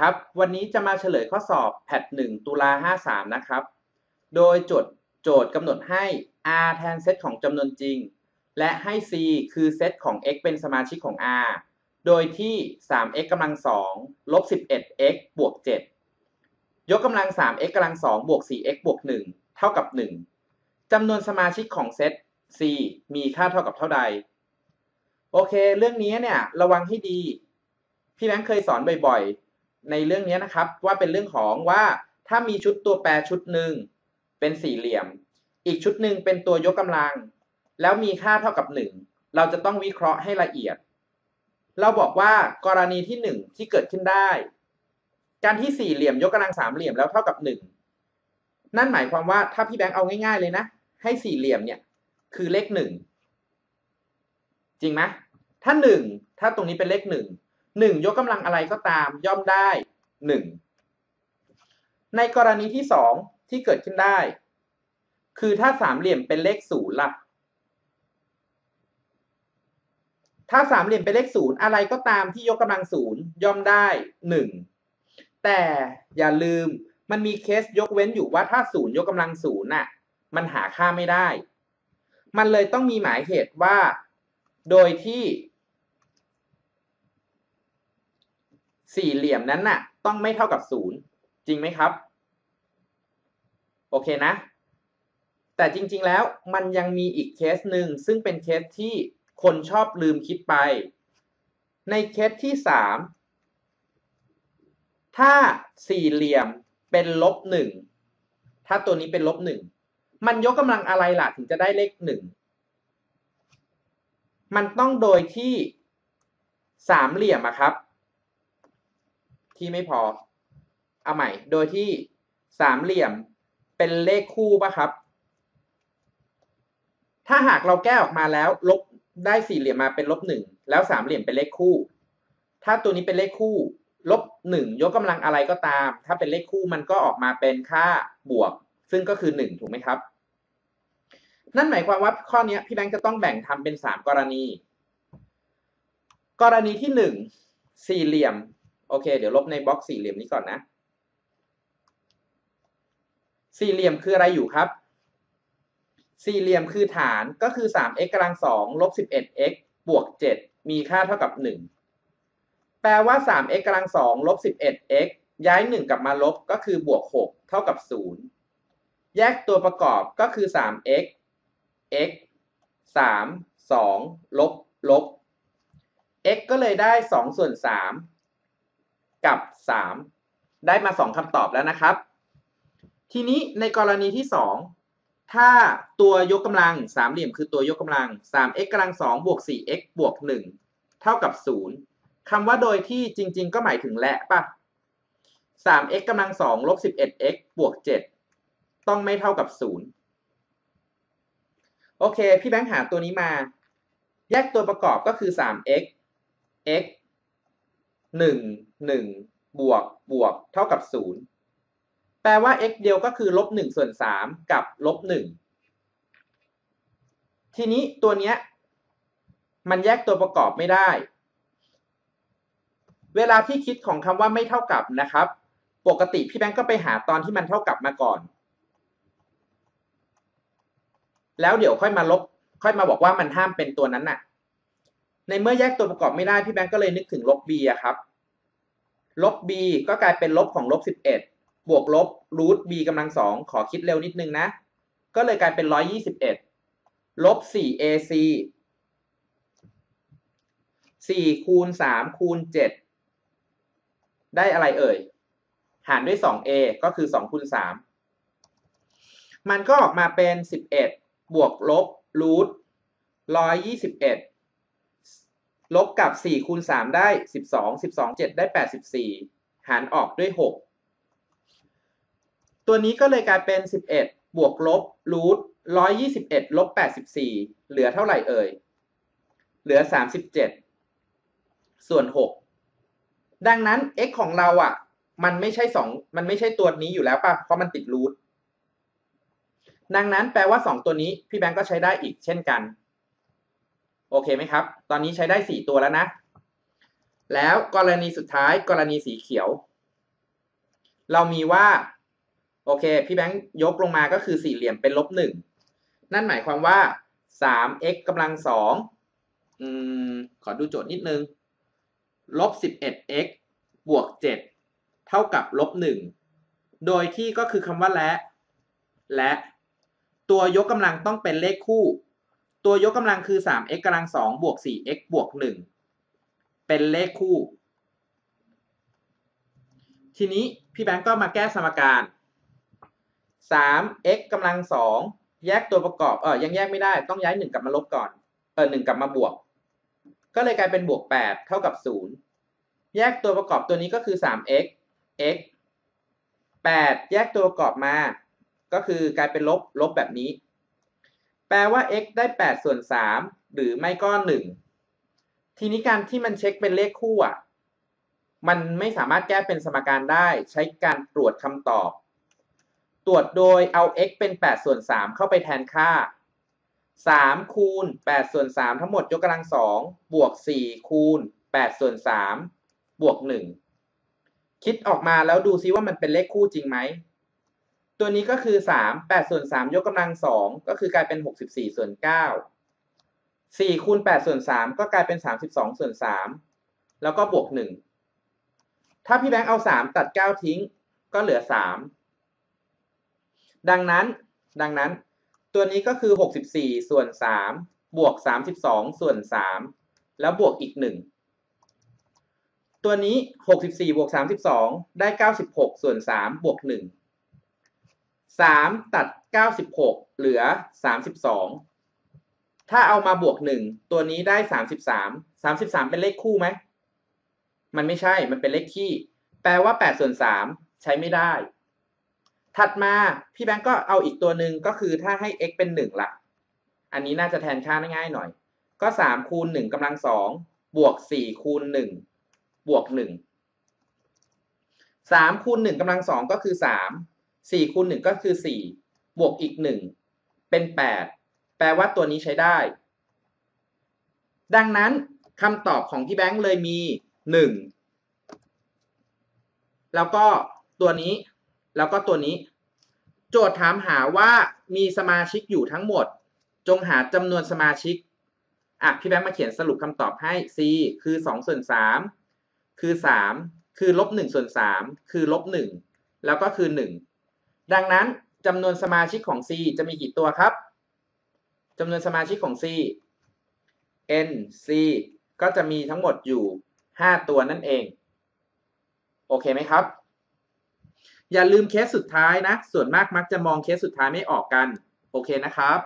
ครับ วันนี้จะมาเฉลยข้อสอบแพท1ตุลา53 นะครับ โดยโจทย์โจทย์กำหนดให้ r แทนเซตของจำนวนจริง และให้ c คือเซตของ x เป็นสมาชิกของ r โดยที่ 3x กำลัง2ลบ 11x บวก 7 ยกกำลัง 3x กำลัง2บวก 4x บวก 1 เท่ากับ 1จำนวนสมาชิกของเซต c มีค่าเท่ากับเท่าใด โอเค เรื่องนี้เนี่ยระวังให้ดี พี่แบงค์เคยสอนบ่อยๆ ในเรื่องนี้นะครับว่าเป็นเรื่องของว่าถ้ามีชุดตัวแปรชุดหนึ่งเป็นสี่เหลี่ยม อีกชุดหนึ่งเป็นตัวยกกำลัง แล้วมีค่าเท่ากับหนึ่งเราจะต้องวิเคราะห์ให้ละเอียด เราบอกว่ากรณีที่หนึ่งที่เกิดขึ้นได้ การที่สี่เหลี่ยมยกกำลังสามเหลี่ยมแล้วเท่ากับหนึ่งนั่นหมายความว่าถ้าพี่แบงค์เอาง่ายๆเลยนะ ให้สี่เหลี่ยมเนี่ยคือเลขหนึ่งจริงไหมถ้าหนึ่งถ้าตรงนี้เป็นเลขห หนึ่งยกกำลังอะไรก็ตามย่อมได้หนึ่งในกรณีที่สองที่เกิดขึ้นได้ คือถ้าสามเหลี่ยมเป็นเลขศูนย์ล่ะ ถ้าสามเหลี่ยมเป็นเลขศูนย์อะไรก็ตามที่ยกกำลังศูนย์ย่อมได้หนึ่งแต่อย่าลืมมันมีเคสยกเว้นอยู่ว่าถ้าศูนย์ยกกำลังศูนย์น่ะมันหาค่าไม่ได้ มันเลยต้องมีหมายเหตุว่า โดยที่ สี่เหลี่ยมนั้นน่ะ ต้องไม่เท่ากับศูนย์จริงไหมครับ โอเคนะ แต่จริงๆแล้วมันยังมีอีกเคสหนึ่งซึ่งเป็นเคสที่คนชอบลืมคิดไป ในเคสที่สามถ้าสี่เหลี่ยมเป็นลบหนึ่งถ้าตัวนี้เป็นลบหนึ่งมันยกกำลังอะไรล่ะถึงจะได้เลขหนึ่งมันต้องโดยที่สามเหลี่ยมอะครับ ที่ไม่พอ เอาใหม่ โดยที่สามเหลี่ยมเป็นเลขคู่ปะครับ ถ้าหากเราแก้ออกมาแล้ว ลบได้สี่เหลี่ยมมาเป็นลบหนึ่งแล้วสามเหลี่ยมเป็นเลขคู่ ถ้าตัวนี้เป็นเลขคู่ ลบหนึ่งยกกำลังอะไรก็ตาม ถ้าเป็นเลขคู่มันก็ออกมาเป็นค่าบวก ซึ่งก็คือหนึ่งถูกไหมครับ นั่นหมายความว่าข้อนี้พี่แบงค์จะต้องแบ่งทำเป็นสามกรณี กรณีที่หนึ่งสี่เหลี่ยม โอเค เดี๋ยวลบในบล็อกสี่เหลี่ยมนี้ก่อนนะ สี่เหลี่ยมคืออะไรอยู่ครับ สี่เหลี่ยมคือฐานก็คือ 3x กำลัง2ลบ 11x บวก 7 มีค่าเท่ากับ 1 แปลว่า 3x กำลัง2ลบ 11x ย้าย 1 กลับมาลบก็คือบวก 6 เท่ากับ 0 แยกตัวประกอบก็คือ 3x x 3 2 ลบ ลบ x ก็เลยได้ 2 ส่วน 3 กับ3ได้มา2คำตอบแล้วนะครับ ทีนี้ในกรณีที่2ถ้าตัวยกกำลังสามเหลี่ยมคือตัวยกกำลัง 3x กำลัง2บวก 4x บวก 1 เท่ากับ 0 คำว่าโดยที่จริง ๆ ก็หมายถึงและป่ะ 3x กำลัง2ลบ 11x บวก 7 ต้องไม่เท่ากับ 0 โอเค พี่แบงค์หาตัวนี้มา แยกตัวประกอบก็คือ 3x x 1 1บวกบวกเท่ากับ0แปลว่า x เดียวก็คือลบหนึ่งส่วนสามกับลบหนึ่งทีนี้ตัวเนี้ยมันแยกตัวประกอบไม่ได้ เวลาที่คิดของคำว่าไม่เท่ากับนะครับ ปกติพี่แบงก์ก็ไปหาตอนที่มันเท่ากับมาก่อน แล้วเดี๋ยวค่อยมาลบ ค่อยมาบอกว่ามันห้ามเป็นตัวนั้นน่ะ ในเมื่อแยกตัวประกอบไม่ได้พี่แบงก์ก็เลยนึกถึงลบ b อะครับ ลบ b ก็กลายเป็นลบของลบสิบเอ็ดบวกลบรูท b กำลังสองขอคิดเร็วนิดนึงนะ ก็เลยกลายเป็นร้อยยี่สิบเอ็ดลบสี่ ac สี่คูณสามคูณเจ็ดได้อะไรเอ่ย หารด้วยสอง a ก็คือสองคูณสามมันก็ออกมาเป็นสิบเอ็ดบวกลบรูทร้อยยี่สิบเอ็ด ลบกับสี่คูณสามได้สิบสองสิบสองเจ็ดได้แปดสิบสี่หารออกด้วยหกตัวนี้ก็เลยกลายเป็น 11 บวกลบรูท121 ลบ 84 เหลือเท่าไหร่เอ่ย เหลือ 37 ส่วน 6 ดังนั้น x ของเราอะ มันไม่ใช่ 2 มันไม่ใช่ตัวนี้อยู่แล้วป่ะ เพราะมันติดรูทดังนั้นแปลว่า 2 ตัวนี้พี่แบงก์ก็ใช้ได้อีกเช่นกัน โอเคไหมครับ ตอนนี้ใช้ได้ 4 ตัวแล้วนะ แล้วกรณีสุดท้ายกรณีสีเขียว เรามีว่า โอเค พี่แบงค์ยกลงมาก็คือสี่เหลี่ยมเป็นลบหนึ่งนั่นหมายความว่าสาม x กำลังสองอืมขอดูโจทย์นิดนึง ลบสิบเอ็ด x บวกเจ็ดเท่ากับลบหนึ่งโดยที่ก็คือคำว่าและ และ ตัวยกกำลังต้องเป็นเลขคู่ ตัวยกกำลังคือ 3x กำลัง2บวก 4x บวก 1 เป็นเลขคู่ ทีนี้พี่แบงก์ก็มาแก้สมการ 3x กำลัง2แยกตัวประกอบ เออยังแยกไม่ได้ ต้องย้าย 1 กลับมาลบก่อน เออ1กลับมาบวก ก็เลยกลายเป็นบวก 8 เท่ากับ 0 แยกตัวประกอบตัวนี้ก็คือ 3x x 8 แยกตัวประกอบมา ก็คือกลายเป็นลบ ลบแบบนี้ แปลว่า x ได้8ส่วน3หรือไม่ก็ 1 ทีนี้การที่มันเช็คเป็นเลขคู่อะ มันไม่สามารถแก้เป็นสมการได้ ใช้การตรวจคำตอบ ตรวจโดยเอา x เป็น8ส่วน3เข้าไปแทนค่า 3 คูณ8ส่วน3ทั้งหมดยกกำลัง2บวก 4 คูณ8ส่วน3บวก 1 คิดออกมาแล้วดูซิว่ามันเป็นเลขคู่จริงไหม ตัวนี้ก็คือ 3 8 ส่วน 3 ยกกำลัง 2 ก็คือกลายเป็น 64 ส่วน 9 4 คูณ 8 ส่วน 3 ก็กลายเป็น 32 ส่วน 3 แล้วก็บวก 1 ถ้าพี่แบงค์เอา 3 ตัด 9 ทิ้ง ก็เหลือ 3 ดังนั้น ดังนั้น ตัวนี้ก็คือ 64 ส่วน 3 บวก 32 ส่วน 3 แล้วบวกอีก 1 ตัวนี้ 64 บวก 32 ได้ 96 ส่วน 3 บวก 1 3ตัด96เหลือ32ถ้าเอามาบวก1ตัวนี้ได้33 33เป็นเลขคู่ไหมมันไม่ใช่มันเป็นเลขคี่แปลว่า8ส่วน3ใช้ไม่ได้ ถัดมาพี่แบงก์ก็เอาอีกตัวหนึ่งก็คือถ้าให้ x เป็น1ละอันนี้น่าจะแทนค่าง่ายหน่อย ก็3คูณ1กำลัง2บวก4คูณ1บวก1 3คูณ1กำลัง2ก็คือ3 4คูณ1ก็คือ4บวกอีก1เป็น8แปลว่าตัวนี้ใช้ได้ ดังนั้นคำตอบของพี่แบงค์เลยมี1แล้วก็ตัวนี้แล้วก็ตัวนี้ โจทย์ถามหาว่ามีสมาชิกอยู่ทั้งหมด จงหาจำนวนสมาชิกอะพี่แบงค์มาเขียนสรุปคำตอบให้ c คือ2ส่วน3คือ 3 คือลบ1ส่วน3คือลบ1แล้วก็คือ 1 ดังนั้นจำนวนสมาชิกของ c จะมีกี่ตัวครับจำนวนสมาชิกของ c n c ก็จะมีทั้งหมดอยู่ 5 ตัวนั่นเอง โอเคไหมครับ อย่าลืมเคสสุดท้ายนะ ส่วนมากมักจะมองเคสสุดท้ายไม่ออกกัน โอเคนะครับ